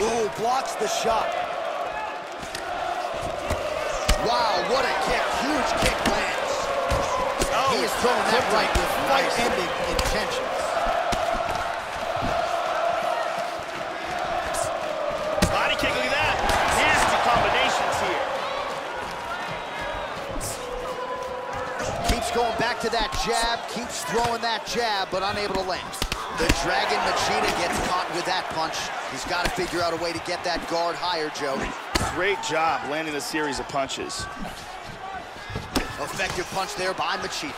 Ooh, blocks the shot. Wow, what a kick. Huge kick lands. Oh, he is throwing that right with fight-ending intentions. Body kick, look at that. Nasty combinations here. Keeps going back to that jab, keeps throwing that jab, but unable to land. The Dragon Machida gets caught with that punch. He's got to figure out a way to get that guard higher, Joe. Great job landing a series of punches. Effective punch there by Machida.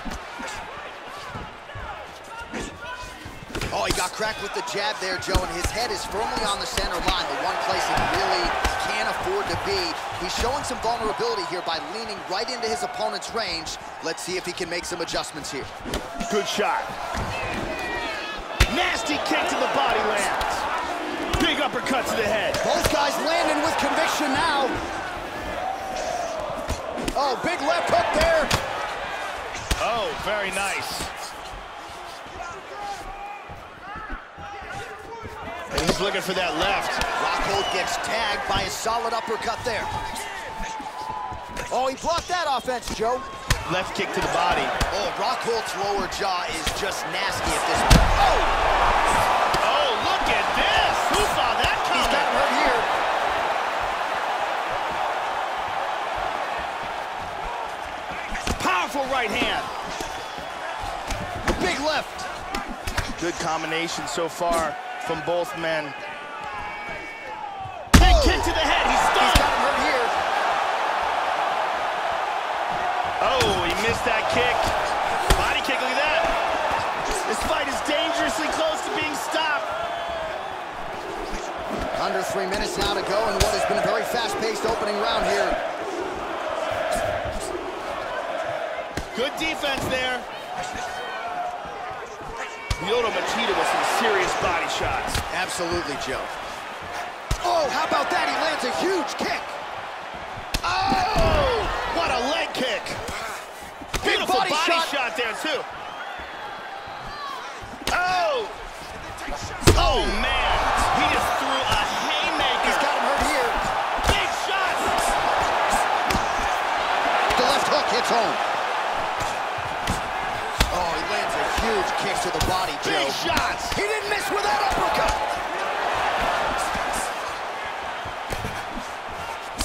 Oh, he got cracked with the jab there, Joe, and his head is firmly on the center line, the one place he really can't afford to be. He's showing some vulnerability here by leaning right into his opponent's range. Let's see if he can make some adjustments here. Good shot. Nasty kick to the body lands. Big uppercut to the head. Both guys landing with conviction now. Oh, big left hook there. Oh, very nice. And he's looking for that left. Rockhold gets tagged by a solid uppercut there. Oh, he blocked that offense, Joe. Left kick to the body. Oh, Rockhold's lower jaw is just nasty at this point. Oh, Oh, look at this. Who saw that coming? he's got him right here. Powerful right hand. Big left. Good combination so far from both men. Big Oh. kick to the head. He's He's stunned. got him hurt here. Oh, he missed that kick. Body kick, look at that. This fight is dangerously close to being stopped. Under three minutes now to go in what has been a very fast-paced opening round here. Good defense there. Lyoto Machida with some serious body shots. Absolutely, Joe. Oh, how about that? He lands a huge kick. Oh, what a leg kick. Beautiful body body, shot. shot. there, too. Oh. Oh, man. He just threw a haymaker. He's got him hurt here. Big shots. The left hook hits home. Oh, he lands a huge kick to the body, Joe. Big shots. He didn't miss with that uppercut.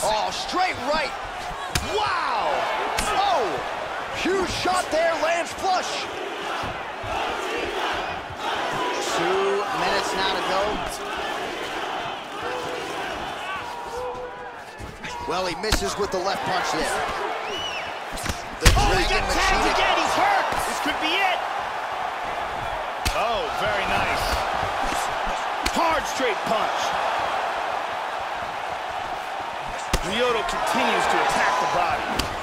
Oh, straight right. Wow. Oh, huge shot there, lands flush. Two minutes now to go. Well, he misses with the left punch there. The Oh, he Dragon got tagged again. He's hurt. This could be it. Oh, very nice. Hard straight punch. Lyoto continues to attack the body.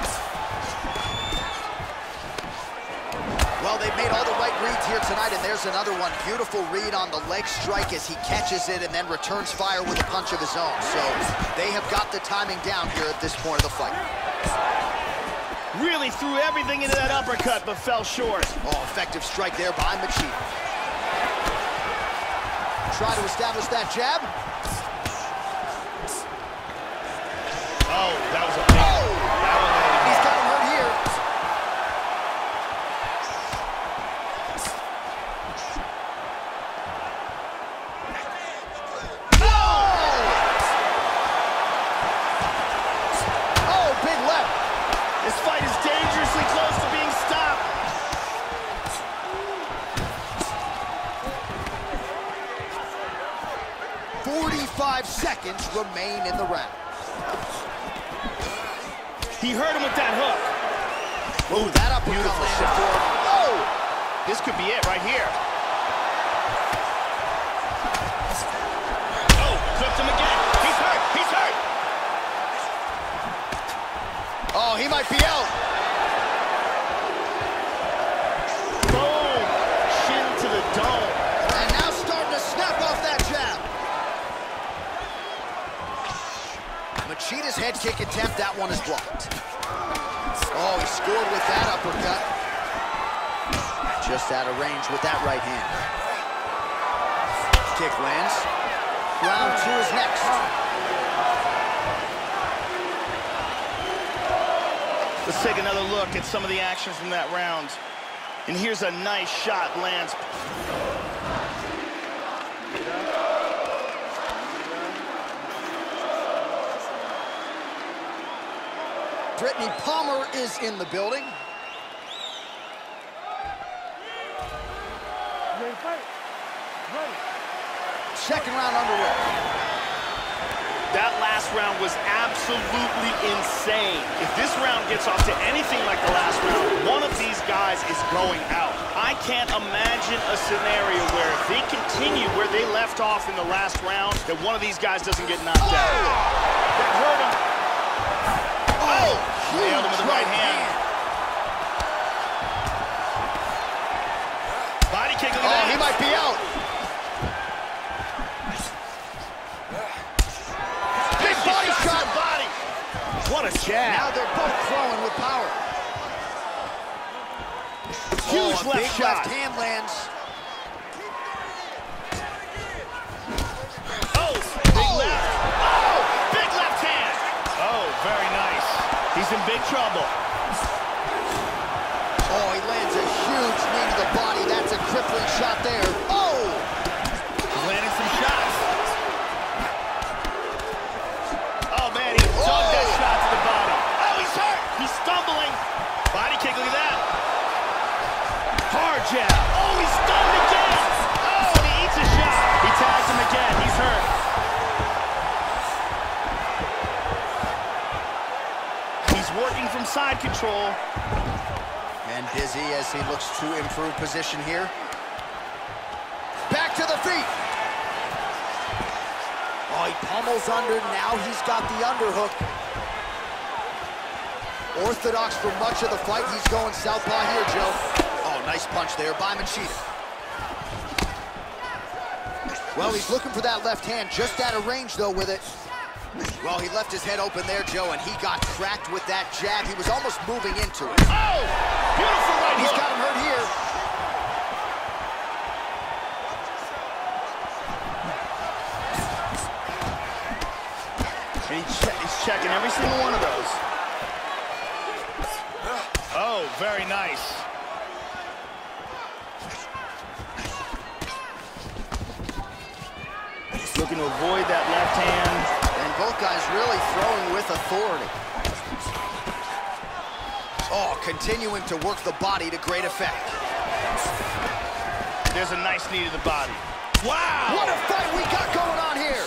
Tonight, and there's another one. Beautiful read on the leg strike as he catches it and then returns fire with a punch of his own. So they have got the timing down here at this point of the fight. Really threw everything into that uppercut, but fell short. Oh, effective strike there by Machida. Try to establish that jab. Oh, that was a 45 seconds remain in the round. He hurt him with that hook. Ooh, that uppercut Beautiful shot. Oh! This could be it right here. Oh, clipped him again. He's hurt. He's hurt. Oh, he might be out. Machida's head kick attempt, that one is blocked. Oh, he scored with that uppercut. Just out of range with that right hand. Kick lands. Round two is next. Let's take another look at some of the action from that round. And here's a nice shot lands. Brittney Palmer is in the building. Second round underway. That last round was absolutely insane. If this round gets off to anything like the last round, one of these guys is going out. I can't imagine a scenario where if they continue where they left off in the last round, that one of these guys doesn't get knocked out. Oh! That hurt him. Oh! Nailed him with the right hand. Body kick. Oh, that. he might be out. Big body shot. body. What a jab. Now they're both throwing with power. Huge oh, left shot. left hand lands. Oh, big Oh. left. Oh, big left hand. Oh, very nice. He's in big trouble. Oh, he lands a huge knee to the body. That's a crippling shot there. Working from side control. And busy as he looks to improve position here. Back to the feet. Oh, he pummels under. Now he's got the underhook. Orthodox for much of the fight. He's going southpaw here, Joe. Oh, nice punch there by Machida. Well, he's looking for that left hand, just out of range, though, with it. Well, he left his head open there, Joe, and he got cracked with that jab. He was almost moving into it. Oh, beautiful right He's hook. got him hurt here. And he che- he's checking every single one of those. Oh, very nice. Looking to avoid that left hand. Both guys really throwing with authority. Oh, continuing to work the body to great effect. There's a nice knee to the body. Wow! What a fight we got going on here.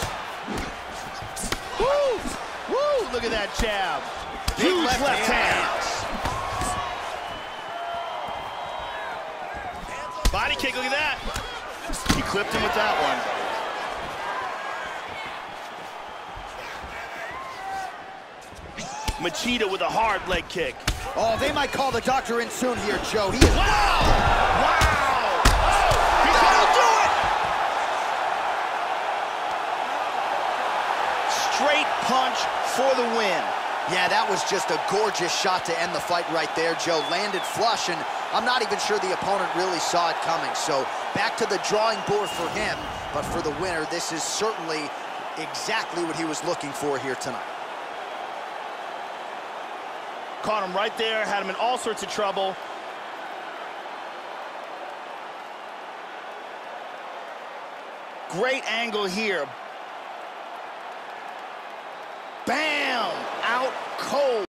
Woo! Woo! Look at that jab. Big Huge left left, hand. Body kick, look at that. He clipped him with that one. Machida with a hard leg kick. Oh, they might call the doctor in soon here, Joe. He is... Wow! Wow! Oh, he's gonna do it! Straight punch for the win. Yeah, that was just a gorgeous shot to end the fight right there, Joe. Landed flush, and I'm not even sure the opponent really saw it coming. So back to the drawing board for him. But for the winner, this is certainly exactly what he was looking for here tonight. Caught him right there, had him in all sorts of trouble. Great angle here. Bam! Out cold.